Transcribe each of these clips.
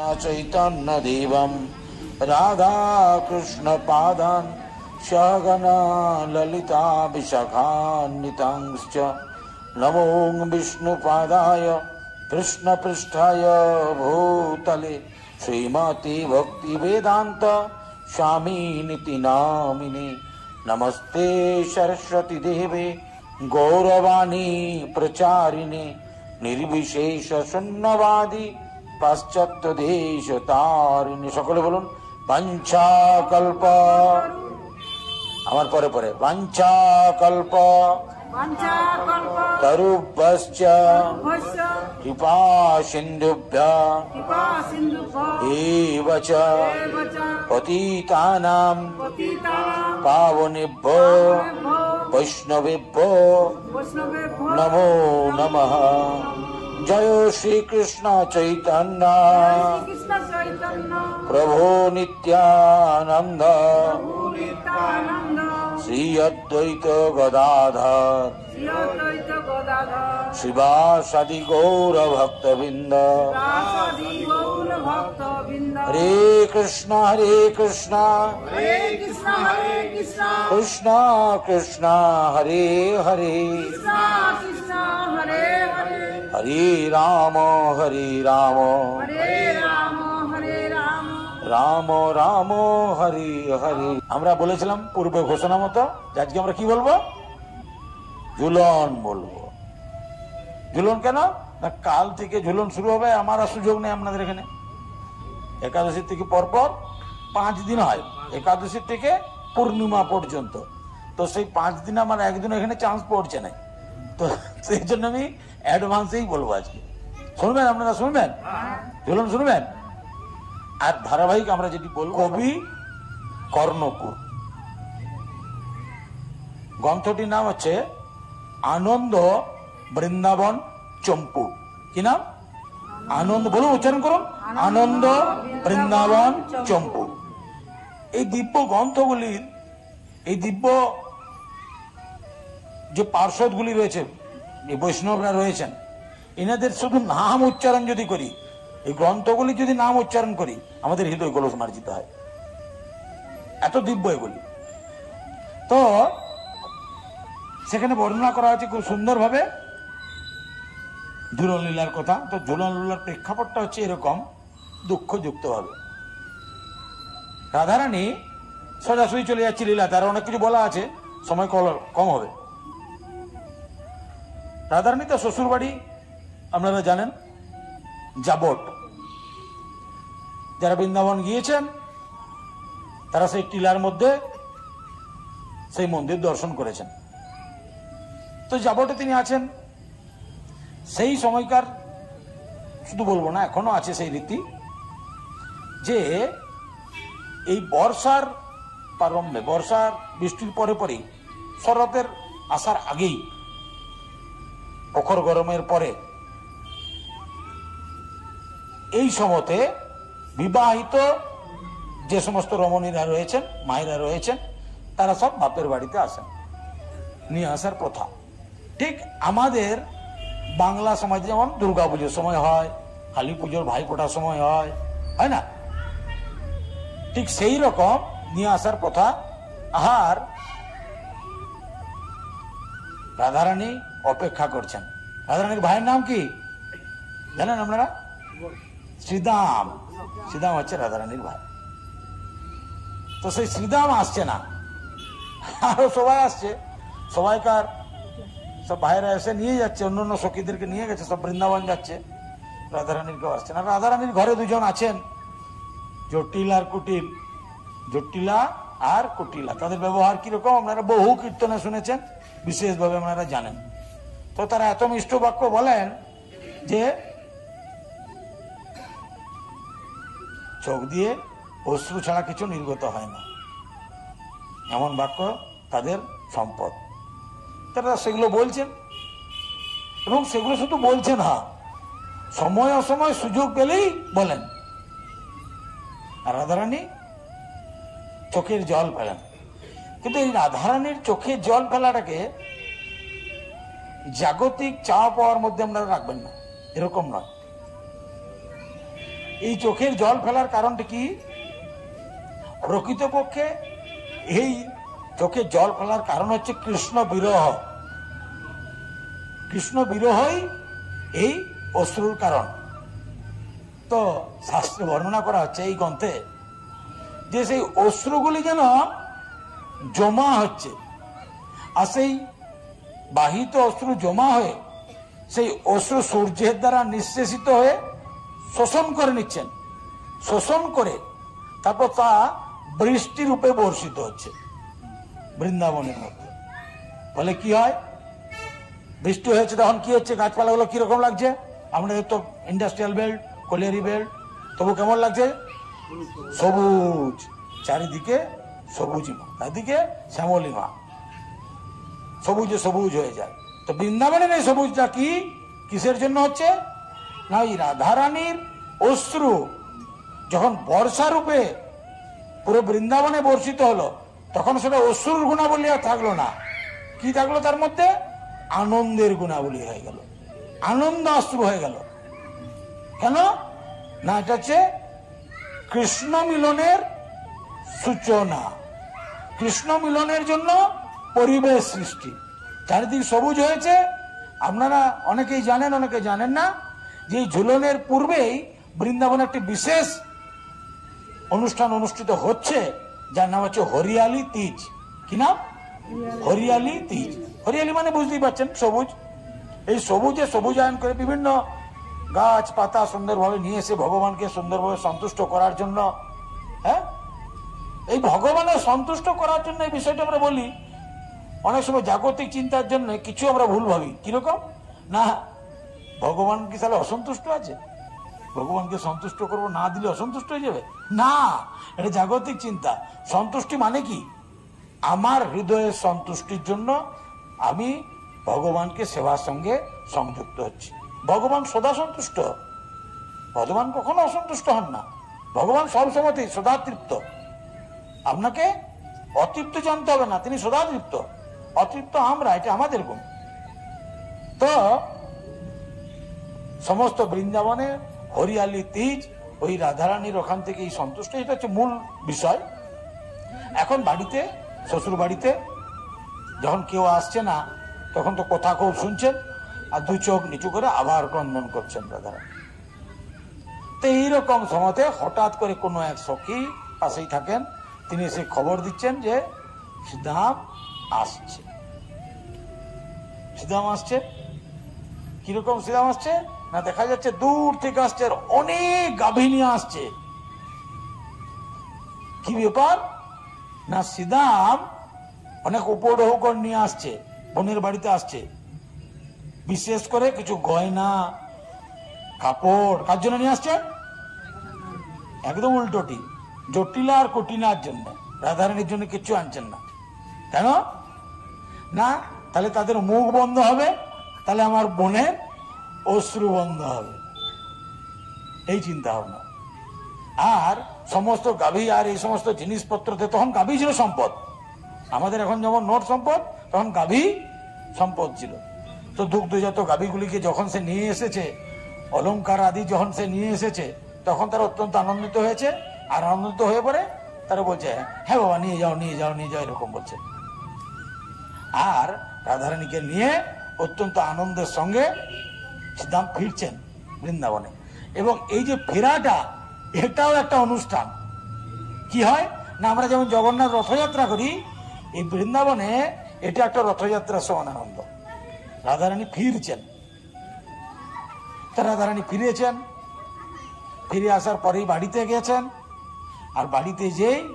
चैतन्यदेवं राधाकृष्णपादान् ललिता विशाखान्वितांश्च नमो विष्णुपादाय कृष्णपृष्ठाय भूतले। श्रीमती भक्तिवेदान्त स्वामीनिति नामिने। नमस्ते सरस्वतीदेवे, गौरवाणी प्रचारिणे। निर्विशेषशून्यवादी পাশ্চাত্য দেশ তারিণী সকলে বলুন বাঞ্ছাকল্প। আমার পরে পরে বাঞ্ছাকল্প। তরুভ্যশ্চ। কৃপা সিন্ধুভ্য। এব চ পতিতানাম। পাবনেভ্যো। বৈষ্ণবেভ্যো। নমো। নমঃ। जय श्री कृष्ण चैतन्य। प्रभो नित्यानंद श्री अद्वैत गदाधर शिवासादि गौर भक्तबिंद हरे कृष्ण हरे कृष्ण। कृष्ण कृष्ण। हरे हरे হরে রাম হরে রাম। রাম রাম। হরে হরে। আমরা বলেছিলাম পূর্বে ঘোষণা মতো আজকে আমরা কি বলব? ঝুলন বলব। ঝুলন কেন? না কাল থেকে ঝুলন শুরু হবে আমার আর সুযোগ নেই আপনাদের এখানে। একাদশীর থেকে পরপর পাঁচ দিন হয়। একাদশীর থেকে পূর্ণিমা পর্যন্ত। তো সেই পাঁচ দিন আমার একদিন এখানে চান্স পড়ছে না তো সেই জন্য আমি অ্যাডভান্সেই বলব আজকে। শুনবেন আপনারা, শুনবেন? ঝুলন শুনবেন? আর ধারাবাহিক আমরা যেটি বলব, কবি কর্ণপুর। গ্রন্থটির নাম হচ্ছে আনন্দ বৃন্দাবন চম্পু। কি নাম? আনন্দ, বলুন, উচ্চারণ করুন। আনন্দ বৃন্দাবন চম্পু। এই দিব্য গ্রন্থগুলির, এই দিব্য যে পার্শ্বদগুলি রয়েছে এই বৈষ্ণবরা রয়েছেন, এনাদের শুধু নাম উচ্চারণ যদি করি, এই গ্রন্থগুলি যদি নাম উচ্চারণ করি, আমাদের হৃদয় গোলস মার্জিত হয়। এত দিব্য এগুলি। তো, সেখানে বর্ণনা করা হয়েছে খুব সুন্দরভাবে। ঝুলন লীলার কথা, তো ঝুলন লীলার প্রেক্ষাপটটা হচ্ছে এরকম, দুঃখযুক্ত ভাবে। রাধারানী সোজাসুজি চলে যাচ্ছে লীলা তার অনেক কিছু বলা আছে, সময় কম হবে। রাধারানী তো শ্বশুর বাড়ি আপনারা জানেন যাবট যারা বৃন্দাবন গিয়েছেন, তারা সেই টিলার মধ্যে সেই মন্দির দর্শন করেছেন। তো যাবটে তিনি আছেন। সেই সময়কার, শুধু বলব না, এখনও আছে সেই রীতি, যে এই বর্ষার প্রারম্ভে, বর্ষার বৃষ্টির পরে পরেই শরতের আসার আগেই প্রখর গরমের পরে। এই সময়তে বিবাহিত যে সমস্ত রমণীরা রয়েছেন, মায়েরা রয়েছেন, তারা সব বাপের বাড়িতে আসেন। নিয়ে আসার প্রথা। ঠিক আমাদের বাংলা সমাজে যেমন দুর্গা পুজোর সময় হয়, কালী পুজোর ভাইফোঁটার সময় হয় হয় না? ঠিক সেই রকম নিয়ে আসার প্রথা। আর রাধারানী অপেক্ষা করছেন। রাধারানীর ভাইয়ের নাম কি? জানেন আপনারা? শ্রীদাম। শ্রীদাম হচ্ছে রাধারানীর ভাই। তো সেই শ্রীদাম আসছে না। আরও সবাই আসছে। সবাইকার সব ভাইরা এসে নিয়ে যাচ্ছে অন্য অন্য সখীদেরকে নিয়ে গেছে, সব বৃন্দাবন যাচ্ছে। রাধারানীর কেউ আসছে না। রাধারানীর ঘরে দুজন আছেন। জটিল আর কুটিল। জটিলা আর কুটিলা। তাদের ব্যবহার কীরকম? আপনারা বহু কীর্তনে শুনেছেন। বিশেষভাবে আপনারা জানেন। তো তারা এত মিষ্ট বাক্য বলেন যে, চোখ দিয়ে অশ্রু ছাড়া কিছু নির্গত হয় না। এমন বাক্য তাদের সম্পদ। তারা সেগুলো বলছেন। এবং সেগুলো শুধু বলছেন হ্যাঁ সময় অসময় সুযোগ পেলেই বলেন। রাধারানী চোখের জল ফেলেন। কিন্তু এই রাধারানীর চোখের জল ফেলাটাকে জাগতিক চাওয়া পাওয়ার মধ্যে আপনারা রাখবেন না। এরকম নয়। এই চোখের জল ফেলার কারণটা কি? প্রকৃতপক্ষে এই চোখে জল ফেলার কারণ হচ্ছে কৃষ্ণ বিরহ। কৃষ্ণ বিরহই এই অশ্রুর কারণ। তো শাস্ত্রে বর্ণনা করা হচ্ছে এই গ্রন্থে যে সেই অশ্রুগুলি যেন জমা হচ্ছে, আর সেই বাহিত অশ্রু জমা হয়ে সেই অশ্রু সূর্যের দ্বারা নিঃশেষিত হয়ে শোষণ করে নিচ্ছেন। শোষণ করে তারপর তা বৃষ্টি রূপে বর্ষিত হচ্ছে বৃন্দাবনের মধ্যে। ফলে কি হয়? বৃষ্টি হয়েছে তখন কি হচ্ছে? গাছপালাগুলো কীরকম লাগছে? আমাদের তো ইন্ডাস্ট্রিয়াল বেল্ট কলিয়ারি বেল্ট তবু কেমন লাগছে? সবুজ। চারিদিকে সবুজিমা চারিদিকে শ্যামলিমা। সবুজে সবুজ হয়ে যায়। তো বৃন্দাবনের এই সবুজটা কি? কিসের জন্য হচ্ছে? না ওই রাধারানীর অশ্রু। যখন বর্ষা রূপে পুরো বৃন্দাবনে বর্ষিত হলো, তখন সেটা অশ্রুর গুণাবলী আর থাকল না। কি থাকল তার মধ্যে? আনন্দের গুণাবলী হয়ে গেল। আনন্দ অশ্রু হয়ে গেল। কেন? না, এটা হচ্ছে কৃষ্ণ মিলনের সূচনা। কৃষ্ণ মিলনের জন্য পরিবেশ সৃষ্টি। চারিদিক সবুজ হয়েছে। আপনারা অনেকেই জানেন, অনেকে জানেন না যে ঝুলনের পূর্বেই বৃন্দাবনে একটি বিশেষ অনুষ্ঠান অনুষ্ঠিত হচ্ছে, যার নাম হচ্ছে হরিয়ালি তিজ। কি নাম? হরিয়ালি তিজ। হরিয়ালি মানে বুঝতেই পারছেন, সবুজ। এই সবুজে সবুজায়ন করে বিভিন্ন গাছ, পাতা সুন্দরভাবে নিয়ে এসে ভগবানকে সুন্দরভাবে সন্তুষ্ট করার জন্য হ্যাঁ? এই ভগবানের সন্তুষ্ট করার জন্য এই বিষয়টা আমরা বলি অনেক সময় জাগতিক চিন্তার জন্য কিছু আমরা ভুল ভাবি। কীরকম? না, ভগবান কি তাহলে অসন্তুষ্ট আছে? ভগবানকে সন্তুষ্ট করব না দিলে অসন্তুষ্ট হয়ে যাবে? না, এটা জাগতিক চিন্তা। সন্তুষ্টি মানে কি? আমার হৃদয়ের সন্তুষ্টির জন্য আমি ভগবানকে সেবার সঙ্গে সংযুক্ত হচ্ছি। ভগবান সদা সন্তুষ্ট। ভগবান কখনো অসন্তুষ্ট হন না। ভগবান সবসময়তেই সদা তৃপ্ত। আপনাকে অতৃপ্ত জানতে হবে না, তিনি সদা তৃপ্ত। অতৃপ্ত আমরা, এটা আমাদের গুণ। তো, সমস্ত বৃন্দাবনে, হরিয়ালি, তীজ, ওই রাধারানীর ওখান থেকে এই সন্তুষ্ট, এটা হচ্ছে মূল বিষয়। এখন বাড়িতে শ্বশুর বাড়িতে যখন কেউ আসছে না, তখন তো কথা খুব শুনছেন, আর দু চোখ নিচু করে আবার ক্রন্দন করছেন রাধারানী। তো এইরকম সময়তে হঠাৎ করে কোনো এক সখী পাশেই থাকেন, তিনি এসে খবর দিচ্ছেন যে সিদ্ধাম আসছে। সিদ্ধাম আসছে? কীরকম সিদ্ধাম আসছে? না, দেখা যাচ্ছে দূর থেকে আসছে অনেক গাভী নিয়ে আসছে। কি ব্যাপার? না, সিদাম অনেক উপঢৌকন নিয়ে আসছে, বোনের বাড়িতে আসছে। বিশেষ করে কিছু গয়না, কাপড়, কার জন্য নিয়ে আসছে? একদম উল্টোটি, জটিলা আর কঠিনার জন্য। রাধারানীর জন্য কিচ্ছু আনছেন না। কেন? না, তাহলে তাদের মুখ বন্ধ হবে, তাহলে আমার বোনের অশ্রু বন্ধ হবে। এই চিন্তা ভাবনা। আর সমস্ত গাভী আর এই সমস্ত জিনিসপত্রতে তখন গাভী ছিল সম্পদ। আমাদের এখন যেমন নোট সম্পদ, তখন গাভী সম্পদ ছিল। তো দুগ্ধজাত গাভীগুলিকে যখন সে নিয়ে এসেছে অলংকার আদি যখন সে নিয়ে এসেছে, তখন তারা অত্যন্ত আনন্দিত হয়েছে। আর আনন্দিত হয়ে পড়ে তারা বলছে হ্যাঁ বাবা, নিয়ে যাও নিয়ে যাও নিয়ে যাও, এরকম বলছে। আর রাধারানীকে নিয়ে অত্যন্ত আনন্দের সঙ্গে সিদ্ধান্ত ফিরছেন বৃন্দাবনে। এবং এই যে ফেরাটা, এটাও একটা অনুষ্ঠান। কি হয়? না, আমরা যেমন জগন্নাথ রথযাত্রা করি, এই বৃন্দাবনে এটা একটা রথযাত্রার সমান আনন্দ। রাধারানী ফিরছেন। তা রাধারানী ফিরেছেন। ফিরে আসার পরেই বাড়িতে গেছেন। আর বাড়িতে যেই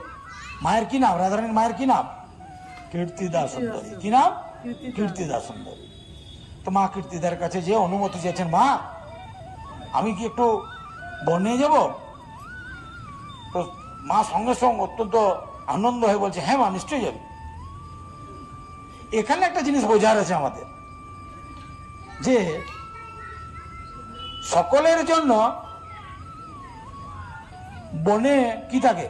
মায়ের কি নাম? রাধারানীর মায়ের কি নাম? কীর্তিদা সুন্দরী কি নাম? কীর্তিদা সুন্দরী তো মা কীর্তিদার কাছে যে অনুমতি চেয়েছেন মা আমি কি একটু বনে যাব? তো মা সঙ্গে সঙ্গে অত্যন্ত আনন্দ হয়ে বলছে হ্যাঁ মা নিশ্চয়ই যাবে। এখানে একটা জিনিস বোঝার আছে আমাদের যে সকলের জন্য বনে কি থাকে?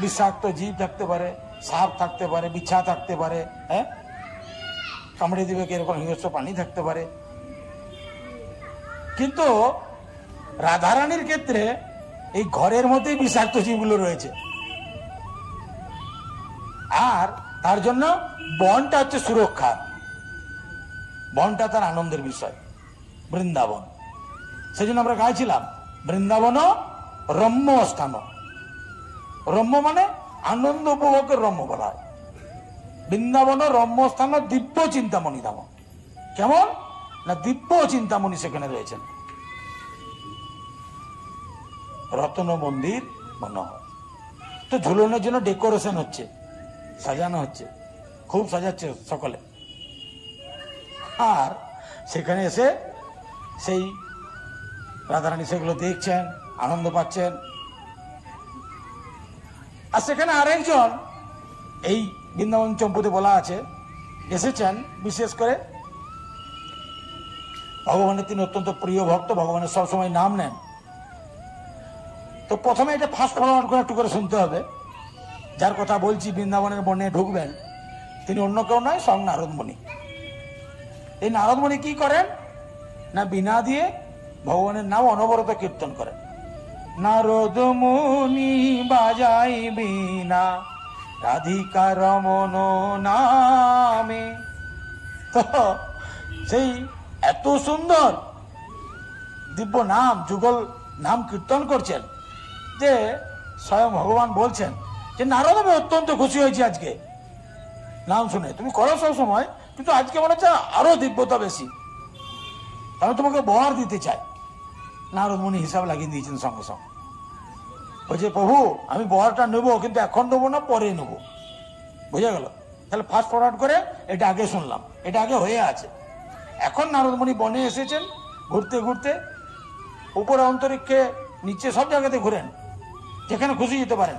বিষাক্ত জীব থাকতে পারে সাপ থাকতে পারে, বিছা থাকতে পারে হ্যাঁ? কামড়ে দিবে কি এরকম হিংস্র পানি থাকতে পারে? কিন্তু রাধারানীর ক্ষেত্রে এই ঘরের মধ্যেই বিষাক্ত জীবগুলো রয়েছে। আর তার জন্য বনটা হচ্ছে সুরক্ষা। বনটা তার আনন্দের বিষয়, বৃন্দাবন। সেই জন্য আমরা গাইছিলাম বৃন্দাবন রম্য স্থান। রম্য মানে আনন্দ উপভোগের রম্য বলা হয় বৃন্দাবন রম্য স্থান দিব্য চিন্তামণি ধাম। কেমন? না দিব্য চিন্তামণি সেখানে রয়েছেন। রতন মন্দির মনে হয়। তো ঝুলনের জন্য ডেকোরেশন হচ্ছে, সাজানো হচ্ছে, খুব সাজাচ্ছে সকলে। আর সেখানে এসে সেই রাধারানী সেগুলো দেখছেন, আনন্দ পাচ্ছেন। আর সেখানে আরেকজন, এই বৃন্দাবন চম্পুতে বলা আছে, এসেছেন বিশেষ করে। ভগবানের তিনি অত্যন্ত প্রিয় ভক্ত, ভগবানের সবসময় নাম নেন। তো প্রথমে এটা ফার্স্ট ফরওয়ার্ড করে একটু করে শুনতে হবে। যার কথা বলছি, বৃন্দাবনের বনে ঢুকবেন, তিনি অন্য কেউ নয় সং নারদমণি এই নারদমণি কি করেন? না বিনা দিয়ে ভগবানের নাম অনবরত কীর্তন করেন। নারদ মুনি বাজাই বিনা রাধিকা রমন নামে। তো সেই এত সুন্দর দিব্য নাম, যুগল নাম কীর্তন করছেন যে স্বয়ং ভগবান বলছেন যে, নারদ, আমি অত্যন্ত খুশি হয়েছি আজকে। নাম শুনে, তুমি করো সব সময়, কিন্তু আজকে মনে হচ্ছে আরও দিব্যতা বেশি। আমি তোমাকে বর দিতে চাই। নারদ মুনি হিসাব লাগিয়ে দিয়েছেন সঙ্গে সঙ্গে। বলছে, প্রভু, আমি বরটা নেব, কিন্তু এখন নেব না, পরে নেব। বুঝে গেল? তাহলে ফার্স্ট ফরওয়ার্ড করে এটা আগে শুনলাম। এটা আগে হয়ে আছে। এখন নারদমণি বনে এসেছেন, ঘুরতে ঘুরতে। উপরে অন্তরিক্ষে, নিচে সব জায়গাতে ঘুরেন, যেখানে খুশি যেতে পারেন।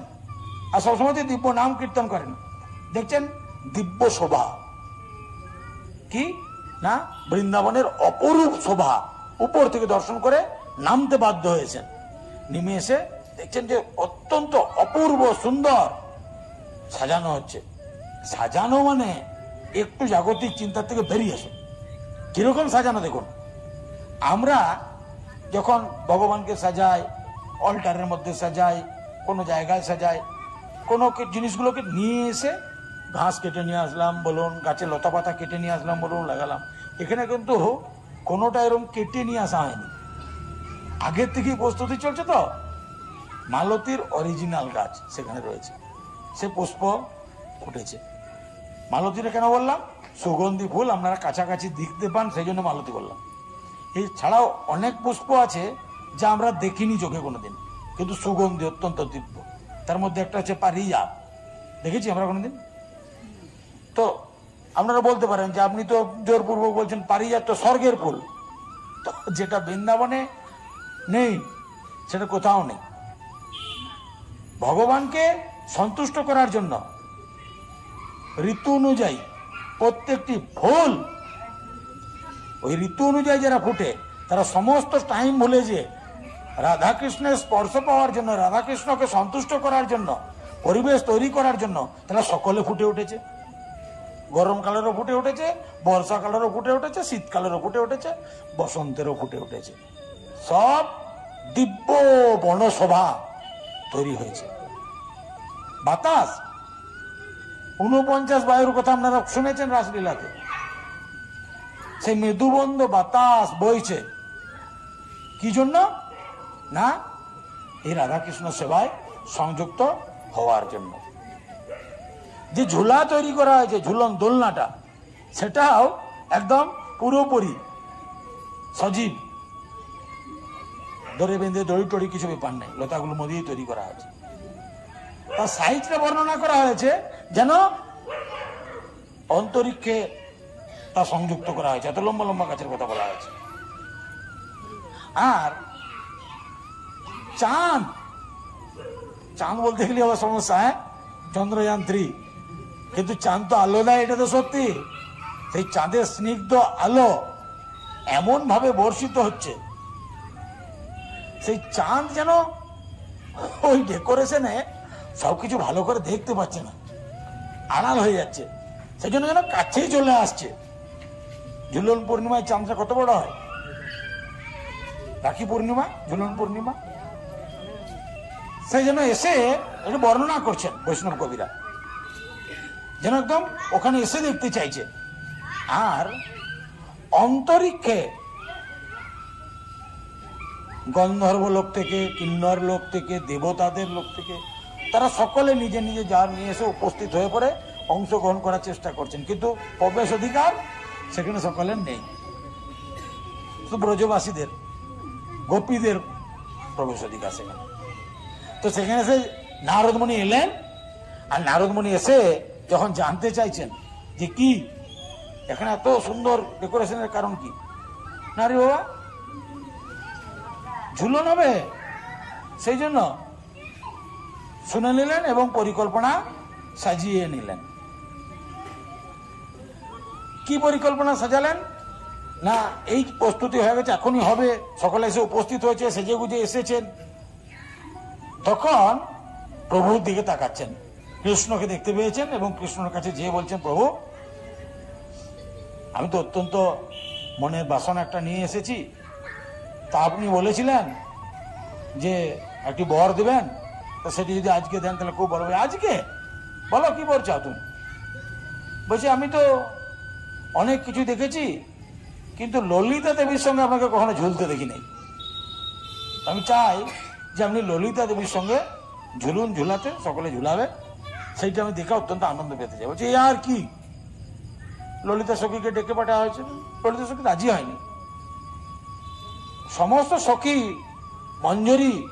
আর সবসময় দিব্য নাম কীর্তন করেন। দেখছেন? দিব্য শোভা। কি? না? বৃন্দাবনের অপরূপ শোভা। উপর থেকে দর্শন করে নামতে বাধ্য হয়েছেন। নেমে এসে দেখছেন যে অত্যন্ত অপূর্ব সুন্দর সাজানো হচ্ছে। সাজানো মানে একটু জাগতিক চিন্তার থেকে বেরিয়ে আসুন কীরকম সাজানো দেখুন। আমরা যখন ভগবানকে সাজাই, অল্টারের মধ্যে সাজাই, কোনো জায়গায় সাজাই, কোনো জিনিসগুলোকে নিয়ে এসে ঘাস কেটে নিয়ে আসলাম, বলুন, গাছের লতা পাতা কেটে নিয়ে আসলাম, বলুন, লাগালাম। এখানে কিন্তু কোনোটা এরকম কেটে নিয়ে আসা হয়নি। আগের থেকেই প্রস্তুতি চলছে তো? মালতীর অরিজিনাল গাছ সেখানে রয়েছে। সে পুষ্প ফুটেছে। মালতীরে কেন বললাম? সুগন্ধি ফুল আপনারা কাছাকাছি দেখতে পান সেই জন্য মালতী বললাম। এই ছাড়াও অনেক পুষ্প আছে যা আমরা দেখিনি চোখে কোনোদিন, কিন্তু সুগন্ধি অত্যন্ত দিব্য তার মধ্যে একটা হচ্ছে পারিজা দেখেছি আমরা কোনোদিন? তো আপনারা বলতে পারেন যে আপনি তো জোরপূর্বক বলছেন পারিজাত তো স্বর্গের ফুল। তো যেটা বৃন্দাবনে নেই, সেটা কোথাও নেই। ভগবানকে সন্তুষ্ট করার জন্য ঋতু অনুযায়ী প্রত্যেকটি ফুল ওই ঋতু অনুযায়ী যারা ফুটে, তারা সমস্ত টাইম ভুলে যে রাধাকৃষ্ণের স্পর্শ পাওয়ার জন্য, রাধাকৃষ্ণকে সন্তুষ্ট করার জন্য, পরিবেশ তৈরি করার জন্য, তারা সকলে ফুটে উঠেছে। গরমকালেরও ফুটে উঠেছে, বর্ষাকালেরও ফুটে উঠেছে, শীতকালেরও ফুটে উঠেছে, বসন্তেরও ফুটে উঠেছে। সব দিব্য বনশোভা তৈরি হয়েছে। বাতাস উনপঞ্চাশ বায়ুর কথা আপনারা শুনেছেন রাসলীলাতে। সেই মৃদুবন্ধ বাতাস বইছে। কি জন্য? না এই রাধাকৃষ্ণ সেবায় সংযুক্ত হওয়ার জন্য। যে ঝুলা তৈরি করা হয়েছে, ঝুলন দোলনাটা, সেটাও একদম পুরোপুরি সজীব। দড়ি বেঁধে দড়ি টড়ি কিছু ব্যাপার নেই, লতাগুলো মধ্যেই তৈরি করা হয়েছে। তার সাইজটা বর্ণনা করা হয়েছে যেন অন্তরিক্ষে তা সংযুক্ত করা হয়েছে, এত লম্বা লম্বা গাছের কথা বলা হয়েছে। আর চাঁদ চাঁদ বলতে গেলে আবার সমস্যা হ্যাঁ? চন্দ্রযান থ্রি কিন্তু চাঁদ তো আলো দেয়, এটা তো সত্যি। সেই চাঁদের স্নিগ্ধ আলো এমন ভাবে বর্ষিত হচ্ছে সেই চাঁদ যেন ওই ডেকোরেশনে সবকিছু ভালো করে দেখতে পাচ্ছে না। আড়াল হয়ে যাচ্ছে। সেই জন্য যেন কাছেই চলে আসছে। ঝুলন পূর্ণিমায় চাঁদটা কত বড় হয়? রাখি পূর্ণিমা, ঝুলন পূর্ণিমা। সেই জন্য এসে একটু বর্ণনা করছেন বৈষ্ণব কবিরা। যেন একদম ওখানে এসে দেখতে চাইছে। আর অন্তরিক্ষে গন্ধর্ব লোক থেকে, কিন্নর লোক থেকে, দেবতাদের লোক থেকে, তারা সকলে নিজে নিজে যার নিয়ে এসে উপস্থিত হয়ে পড়ে, অংশগ্রহণ করার চেষ্টা করছেন। কিন্তু প্রবেশ অধিকার সেখানে সকলের নেই। শুধু ব্রজবাসীদের, গোপীদের প্রবেশ অধিকার সেখানে। তো সেখানে এসে নারদমণি এলেন, আর নারদমণি এসে যখন জানতে চাইছেন যে কি, এখানে এত সুন্দর ডেকোরেশনের কারণ কি? না রে বাবা ঝুলন হবে সেই জন্য শুনে নিলেন এবং পরিকল্পনা সাজিয়ে নিলেন। কি পরিকল্পনা সাজালেন? না, এই প্রস্তুতি হয়ে গেছে, এখনই হবে। সকলে এসে উপস্থিত হয়েছে, সেজে গুজে এসেছেন। তখন প্রভুর দিকে তাকাচ্ছেন। কৃষ্ণকে দেখতে পেয়েছেন এবং কৃষ্ণর কাছে যেয়ে বলছেন, প্রভু, আমি তো অত্যন্ত মনের বাসনা একটা নিয়ে এসেছি। তা আপনি বলেছিলেন যে একটি বর দেবেন, তো সেটি যদি আজকে দেন তাহলে খুব হবে আজকে? বলো, কি বলছো তুমি? বলছি, আমি তো অনেক কিছু দেখেছি, কিন্তু ললিতা দেবীর সঙ্গে আপনাকে কখনো ঝুলতে দেখি নাই আমি চাই যে আপনি ললিতা দেবীর সঙ্গে ঝুলুন, ঝুলাতে, সকলে ঝুলাবে। সেইটা আমি দেখে অত্যন্ত আনন্দ পেতে চাই। বলছি আর কি? ললিতা সখীকে ডেকে পাঠা হয়েছে। ললিতা সখী রাজি হয়নি। সমস্ত সখী, মঞ্জরি,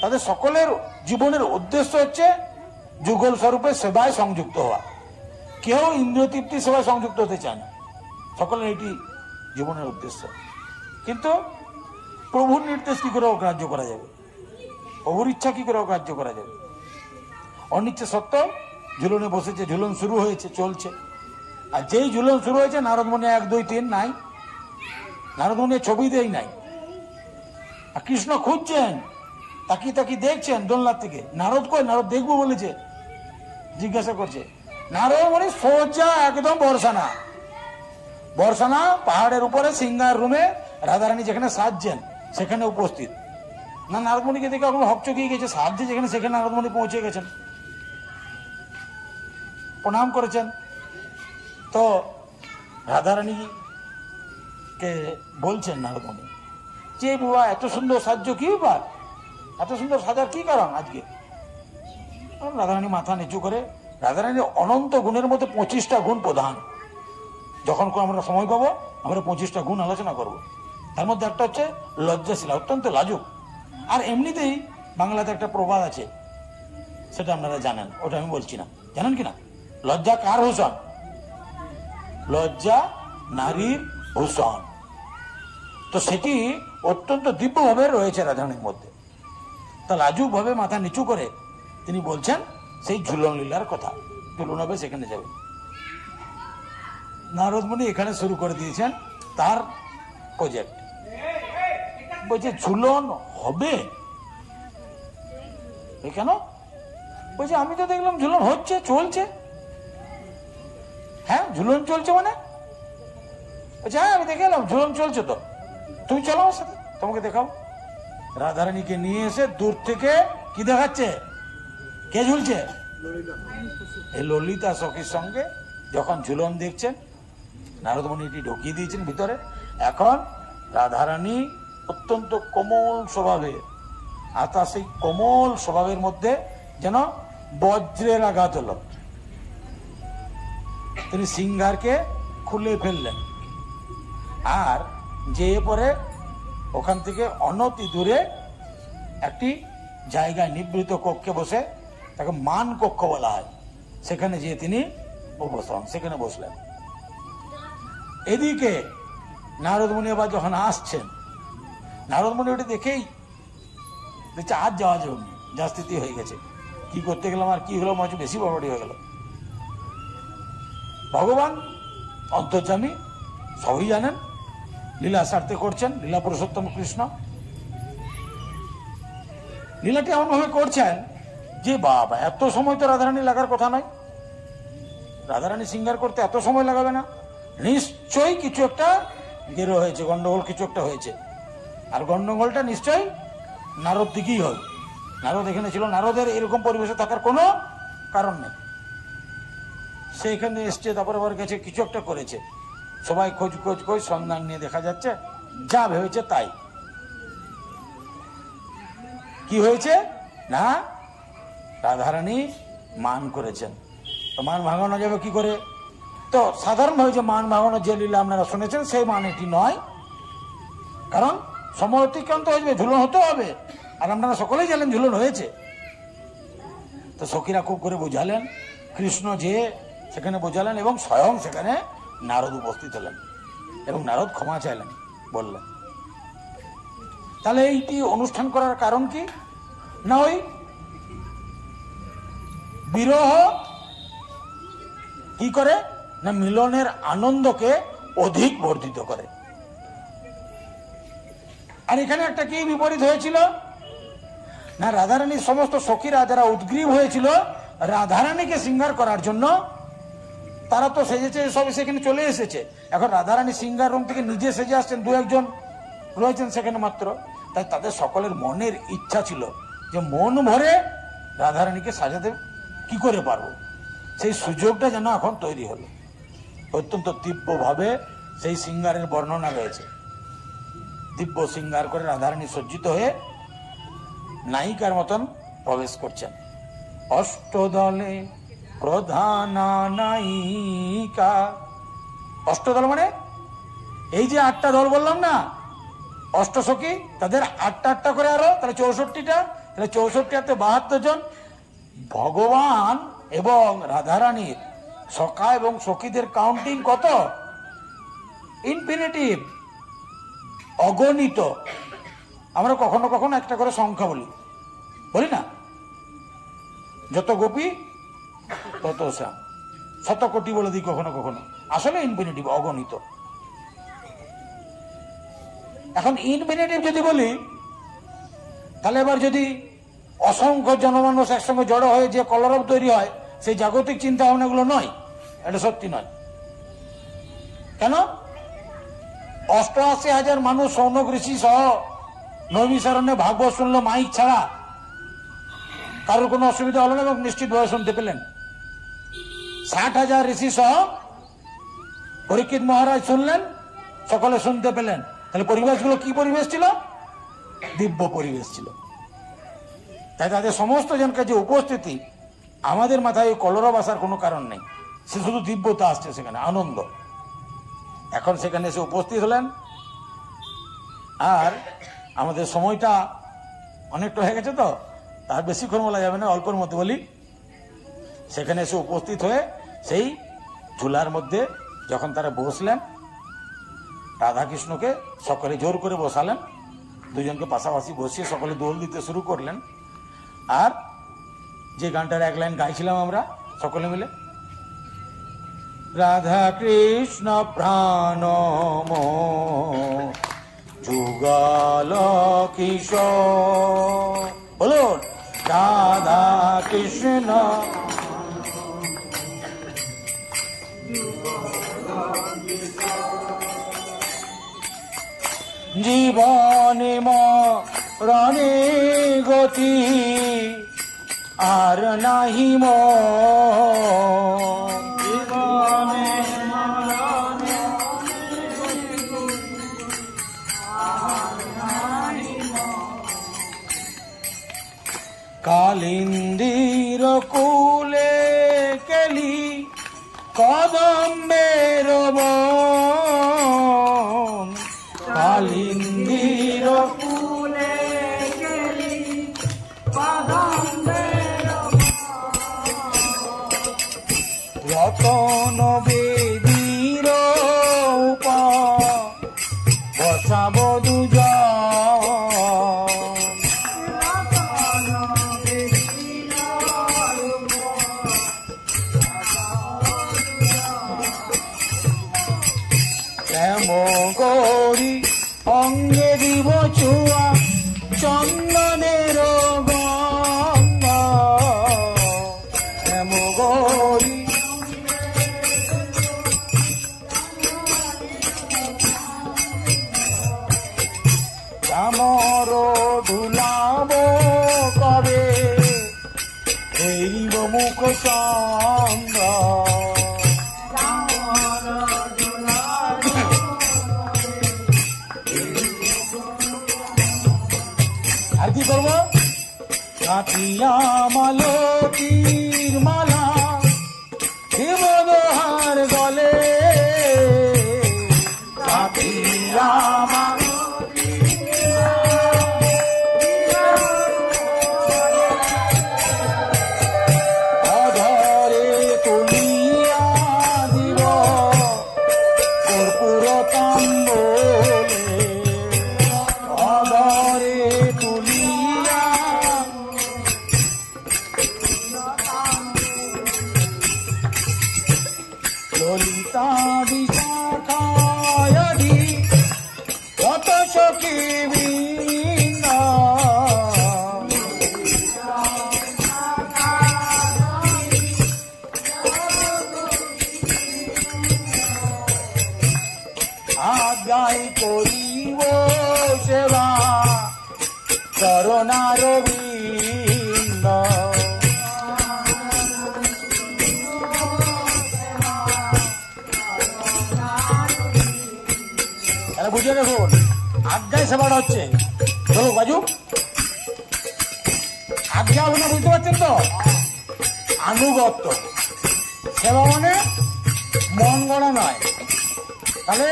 তাদের সকলের জীবনের উদ্দেশ্য হচ্ছে যুগল স্বরূপে সেবায় সংযুক্ত হওয়া। কেউ ইন্দ্রিয় তৃপ্তি সেবায় সংযুক্ত হতে চায় না। সকলের এটি জীবনের উদ্দেশ্য। কিন্তু প্রভুর নির্দেশ কি করে অগ্রাহ্য করা যাবে? প্রভুর ইচ্ছা কি করে অগ্রাহ্য করা যাবে? অনিচ্ছে সত্য ঝুলনে বসেছে, ঝুলন শুরু হয়েছে, চলছে। আর যেই ঝুলন শুরু হয়েছে নারদমণি এক, দুই, তিন নাই। নারদমণির ছবি দেই নাই। আর কৃষ্ণ খুঁজছেন, তাকিয়ে তাকিয়ে দেখছেন দোলনার থেকে। নারদ কই? নারদ দেখব বলেছে, জিজ্ঞাসা করছে। নারদ মানে সোজা একদম বর্ষানা বর্ষানা পাহাড়ের উপরে, সিঙ্গার রুমে রাধারানী যেখানে সাজছেন, সেখানে উপস্থিত। না, নারদমণিকে দেখে এখন হকচকিয়ে গেছে, সাজছে যেখানে, সেখানে নারদমণি পৌঁছে গেছেন। প্রণাম করেছেন। তো, রাধারানী কে বলছেন নারদমণি যে বাবা এত সুন্দর সাজ্য কি ব্যাপার? এত সুন্দর সাজার কি কারণ আজকে? রাধারানী মাথা নিচু করে, রাধারানীর অনন্ত গুণের মধ্যে পঁচিশটা গুণ প্রধান। যখন আমরা সময় পাবো, আমরা পঁচিশটা গুণ আলোচনা করব। তার মধ্যে একটা হচ্ছে লজ্জাশীলা, অত্যন্ত লাজুক। আর এমনিতেই বাংলাতে একটা প্রবাদ আছে, সেটা আপনারা জানেন, ওটা আমি বলছি না। জানেন কি না? লজ্জা কার ভূষণ লজ্জা নারীর ভূষণ তো সেটি অত্যন্ত দিব্যভাবে রয়েছে রাধারানীর মধ্যে। তা লাজুক ভাবে মাথা নিচু করে তিনি বলছেন, সেই ঝুলন লীলার কথা ঝুলন হবে সেখানে যাবে। নারদমণি এখানে শুরু করে দিয়েছেন তার প্রজেক্ট বলছে, ঝুলন হবে? কেন? বলছে, আমি তো দেখলাম ঝুলন হচ্ছে, চলছে। হ্যাঁ ঝুলন চলছে মানে? বলছে হ্যাঁ আমি দেখে এলাম, ঝুলন চলছে তো। তুমি চলো আমার সাথে, তোমাকে দেখাও। রাধারানীকে নিয়ে এসে দূর থেকে কি দেখাচ্ছে? কে ঝুলছে? এই ললিতা সখীর সঙ্গে যখন ঝুলন দেখছেন নারদমণি এটি ঢুকিয়ে দিয়েছেন ভিতরে। এখন রাধারানী অত্যন্ত কোমল স্বভাবের আর তার সেই কোমল স্বভাবের মধ্যে যেন বজ্রের আঘাত হলো। তিনি সিংহারকে খুলে ফেললেন। আর যে পরে ওখান থেকে অনতি দূরে একটি জায়গায় নিবৃত কক্ষে বসে তাকে মান কক্ষ বলা হয়। সেখানে যেয়ে তিনি উপস্থিত সেখানে বসলেন। এদিকে নারদমণি আবার যখন আসছেন নারদমণি ওটা দেখেই দেখছে আজ যাওয়া যাবে যা স্থিতি হয়ে গেছে। কি করতে গেলাম আর কি হলো মনে বেশি বড়বড়ি হয়ে গেল। ভগবান অন্তর্জামী সবই জানেন। লীলা সারতে করছেন, লীলা পুরুষোত্তম কৃষ্ণ। লীলাটি এমনভাবে করছেন যে, বাবা, এত সময় তো রাধারানী লাগার কথা নয়। রাধারানী সিঙ্গার করতে এত সময় লাগাবে না। নিশ্চয়ই কিছু একটা গেরো হয়েছে, গন্ডগোল কিছু একটা হয়েছে। আর গন্ডগোলটা নিশ্চয়ই নারদ দিকেই হয় নারদ এখানে ছিল, নারদের এরকম পরিবেশে থাকার কোনো কারণ নেই। সে এখানে এসছে, তারপরে আবার গেছে, কিছু একটা করেছে। সবাই খোঁজ খোঁজ খোঁজ, সন্ধান নিয়ে দেখা যাচ্ছে, যা ভেবেছে তাই। কি হয়েছে? না, রাধারানী মান করেছেন। তো মান ভাঙানো যাবে কি করে? তো সাধারণভাবে যে মান ভাঙানো যে লীলা আপনারা শুনেছেন, সেই মান এটি নয়। কারণ সময় অতিক্রান্ত হয়ে যাবে, ঝুলন হতে হবে। আর আপনারা সকলেই জানেন ঝুলন হয়েছে। তো সখীরা খুব করে বোঝালেন, কৃষ্ণ যে সেখানে বোঝালেন এবং স্বয়ং সেখানে নারদ উপস্থিত হলেন এবং নারদ ক্ষমা চাইলেন বললেন তাহলে এইটি অনুষ্ঠান করার কারণ কি? না ওই বিরহ কি করে? না মিলনের আনন্দকে অধিক বর্ধিত করে? আর এখানে একটা কি বিপরীত হয়েছিল? না রাধারানীর সমস্ত সখীরা যারা উদ্গ্রীব হয়েছিল, রাধারানীকে সিঙ্গার করার জন্য তারা তো সেজেছে সব সেখানে চলে এসেছে। এখন রাধারানী সিঙ্গার রুম থেকে নিজে সেজে আসছেন দু একজন। রয়েছেন সেখানে মাত্র। তাই তাদের সকলের মনের ইচ্ছা ছিল যে মন ভরে রাধারানীকে সাজাতে কি করে পারব? সেই সুযোগটা যেন এখন তৈরি হলো। অত্যন্ত তীব্রভাবে সেই সিঙ্গারের বর্ণনা রয়েছে। দিব্য সিঙ্গার করে রাধারানী সজ্জিত হয়ে নায়িকার মতন প্রবেশ করছেন। অষ্টদলে প্রধান নায়িকা অষ্টদল মানে? এই যে আটটা দল বললাম না অষ্টসখী তাদের আটটা আটটা করে আরও, তাহলে চৌষট্টিটা, তাহলে চৌষট্টি হাতে বাহাত্তর জন। ভগবান এবং রাধারানীর সখা এবং সখীদের কাউন্টিং কত? ইনফিনিটিভ অগণিত। আমরা কখনো কখনো একটা করে সংখ্যা বলি। বলি না? যত গোপী তত শ্যাম শত কোটি বলে দিই কখনো কখনো। আসলে ইনফিনিটিভ অগণিত। এখন ইনফিনিটিভ যদি বলি, তাহলে এবার যদি অসংখ্য জনমানুষ একসঙ্গে জড়ো হয়ে যে কলরব তৈরি হয়, সেই জাগতিক চিন্তা ভাবনাগুলো নয়, এটা সত্যি নয়। কেন? অষ্টআশি হাজার মানুষ সৌনক ঋষি সহ নৈমিসারণ্যে ভাগ্য শুনলো মাইক ছাড়া। কারোর কোনো অসুবিধা হলো না এবং নিশ্চিতভাবে শুনতে পেলেন। ষাট হাজার ঋষি সহ পরীক্ষিত মহারাজ শুনলেন, সকলে শুনতে পেলেন। তাহলে পরিবেশগুলো কি পরিবেশ ছিল? দিব্য পরিবেশ ছিল। তাই তাদের সমস্ত জনকে যে উপস্থিতি, আমাদের মাথায় কলরব আসার কোনো কারণ নেই। সে শুধু দিব্যতা আসছে সেখানে, আনন্দ। এখন সেখানে এসে উপস্থিত হলেন। আর আমাদের সময়টা অনেকটা হয়ে গেছে তো? তার বেশিক্ষণ বলা যাবে না, অল্পের মধ্যে বলি। সেখানে এসে উপস্থিত হয়ে সেই ঝুলার মধ্যে যখন তারা বসলেন, রাধাকৃষ্ণকে সকলে জোর করে বসালেন। দুজনকে পাশাপাশি বসিয়ে সকলে দোল দিতে শুরু করলেন। আর যে গানটার এক লাইন গাইছিলাম আমরা, সকলে মিলে রাধা কৃষ্ণ প্রাণ যুগল কিশোর। বলুন রাধা কৃষ্ণ জীবনে মরণে গতি আর নাহি ম কালিন্দির কুলে কেলি কদম্বের বন। মুখ চন্দ্র আর কি করব কাটিয়া মালতীর আজ্ঞাই করিব সেবা। করোনার বুঝে দেখুন আজ্ঞায় সেবাটা হচ্ছে। চলো বাজু। আজ্ঞা মানে বুঝতে পারছেন তো? আনুগত্য। সেবা মানে মন গড়া নয়। তাহলে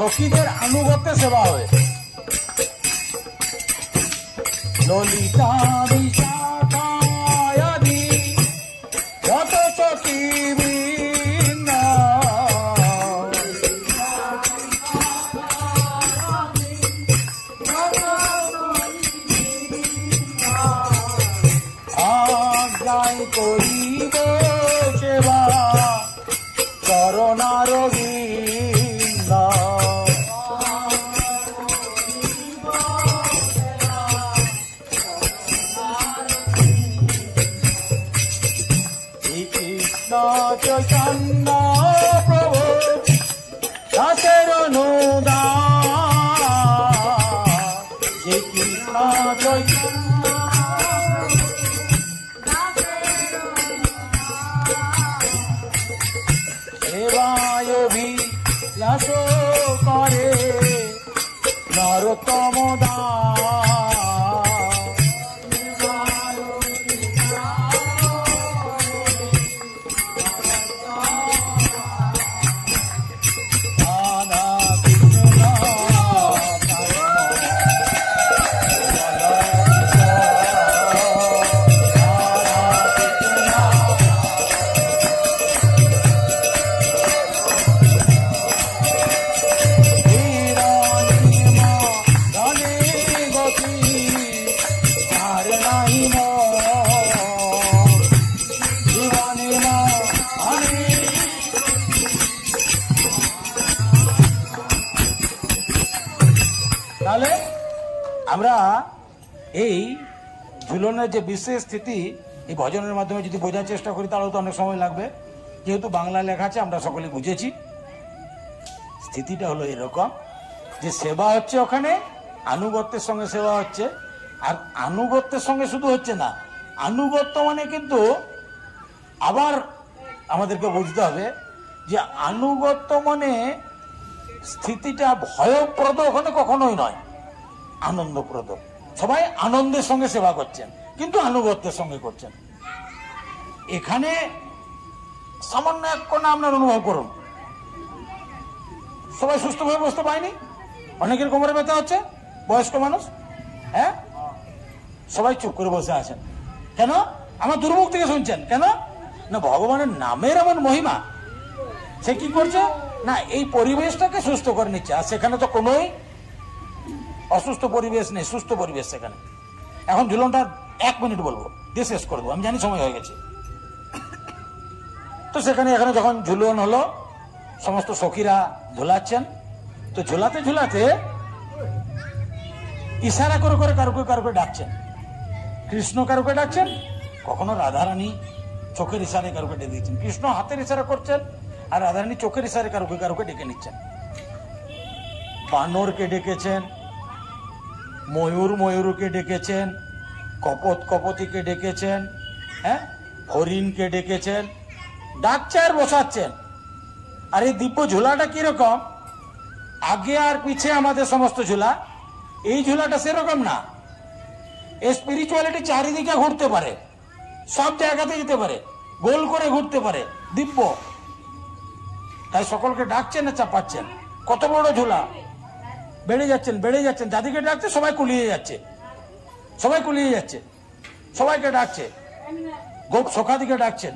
সখীদের আনুগত্যে সেবা হবে। ললিতা ঝুলনের যে বিশেষ স্থিতি, এই ভজনের মাধ্যমে যদি বোঝার চেষ্টা করি, তাহলে তো অনেক সময় লাগবে। যেহেতু বাংলা লেখা আছে, আমরা সকলে বুঝেছি। স্থিতিটা হলো এরকম যে সেবা হচ্ছে ওখানে, আনুগত্যের সঙ্গে সেবা হচ্ছে। আর আনুগত্যের সঙ্গে শুধু হচ্ছে না, আনুগত্য মানে কিন্তু আবার আমাদেরকে বুঝতে হবে যে আনুগত্য মানে স্থিতিটা ভয়প্রদ ওখানে কখনোই নয়, আনন্দপ্রদ। সবাই আনন্দের সঙ্গে সেবা করছেন। কিন্তু আনুগত্যের সঙ্গে করছেন। এখানে সামান্য এক কোণা আপনার অনুভব করুন। সবাই সুস্থভাবে বসতে পায়নি অনেকের কোমরে ব্যথা হচ্ছে? বয়স্ক মানুষ? হ্যাঁ? সবাই চুপ করে বসে আছেন। কেন? আমার দুর্মুখ থেকে শুনছেন। কেন? না, ভগবানের নামের এমন মহিমা। সে কি করছে? না, এই পরিবেশটাকে সুস্থ করে নিচ্ছে। আর সেখানে তো কোনোই অসুস্থ পরিবেশ নেই, সুস্থ পরিবেশ সেখানে। এখন ঝুলনটা এক মিনিট বলব। দিয়ে শেষ করে দেবো। আমি জানি সময় হয়ে গেছে। তো সেখানে এখানে যখন ঝুলন হলো, সমস্ত সখীরা ঝুলাচ্ছেন। তো ঝুলাতে ঝুলাতে ইশারা করে করে কারুকে কারুকে ডাকছেন। কৃষ্ণ কারুকে ডাকছেন। কখনো রাধারানী চোখের ইশারে কারুকে ডেকে দিচ্ছেন। কৃষ্ণ হাতের ইশারা করছেন আর রাধারানী চোখের ইশারে কারুকে কারুকে ডেকে নিচ্ছেন। বানরকে ডেকেছেন, ময়ূর ময়ূরকে ডেকেছেন কপত কপতিকে ডেকেছেন হ্যাঁ? হরিণকে ডেকেছেন ডাকছে আর বসাচ্ছেন। আর এই দিব্য ঝোলাটা কীরকম? আগে আর পিছে আমাদের সমস্ত ঝোলা, এই ঝোলাটা সেরকম না। এই স্পিরিচুয়ালিটি চারিদিকে ঘুরতে পারে, সব জায়গাতে যেতে পারে, গোল করে ঘুরতে পারে। দিব্য তাই সকলকে ডাকছেন না চাপাচ্ছেন। কত বড় ঝোলা। বেড়ে যাচ্ছেন বেড়ে যাচ্ছেন। যাদিকে ডাকছে, সবাই কুলিয়ে যাচ্ছে। সবাই কুলিয়ে যাচ্ছে। সবাইকে ডাকছে। গোপ সখাদিকে ডাকছেন,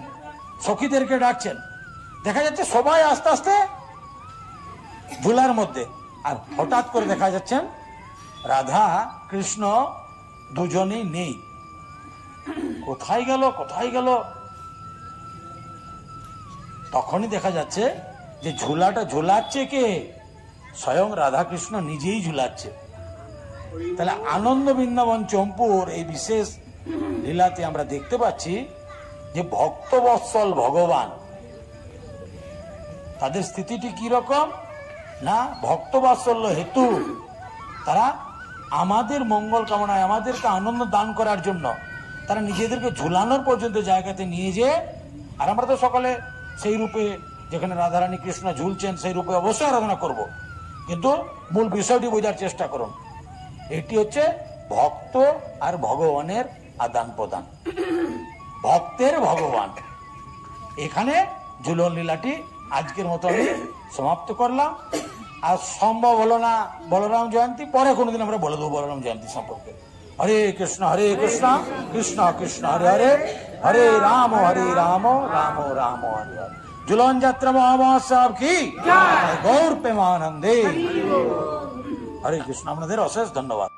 সখীদেরকে ডাকছেন। দেখা যাচ্ছে সবাই আস্তে আস্তে ঝুলার মধ্যে। আর হঠাৎ করে দেখা যাচ্ছেন রাধা, কৃষ্ণ দুজনেই নেই। কোথায় গেল কোথায় গেল? তখনই দেখা যাচ্ছে যে ঝুলাটা ঝুলাচ্ছে কে? স্বয়ং রাধাকৃষ্ণ নিজেই ঝুলাচ্ছে। তাহলে আনন্দ বৃন্দাবন চম্পুর এই বিশেষ লীলাতে আমরা দেখতে পাচ্ছি যে ভক্তবৎসল ভগবান। তাদের স্থিতিটি কি রকম? না ভক্তবাৎসল্য হেতু। তারা আমাদের মঙ্গল কামনায় আমাদেরকে আনন্দ দান করার জন্য তারা নিজেদেরকে ঝুলানোর পর্যন্ত জায়গাতে নিয়ে যেয়ে, আর আমরা তো সকলে সেই রূপে যেখানে রাধারানী কৃষ্ণ ঝুলছেন সেই রূপে অবশ্যই আরাধনা করব। কিন্তু মূল বিষয়টি বোঝার চেষ্টা করুন। এটি হচ্ছে ভক্ত আর ভগবানের আদান প্রদান ভক্তের ভগবান। এখানে ঝুলন লীলাটি আজকের মতো আমি সমাপ্ত করলাম। আর সম্ভব হলো না বলরাম জয়ন্তী পরে কোনোদিন আমরা বলে দেবো বলরাম জয়ন্তী সম্পর্কে। হরে কৃষ্ণ হরে কৃষ্ণ কৃষ্ণ কৃষ্ণ হরে হরে হরে রাম হরে রাম রাম রাম হরে হরে। ঝুলন যাত্রা মহামহোৎসব কি? গৌর প্রেমানন্দে। হরে কৃষ্ণ আপনাদের অশেষ ধন্যবাদ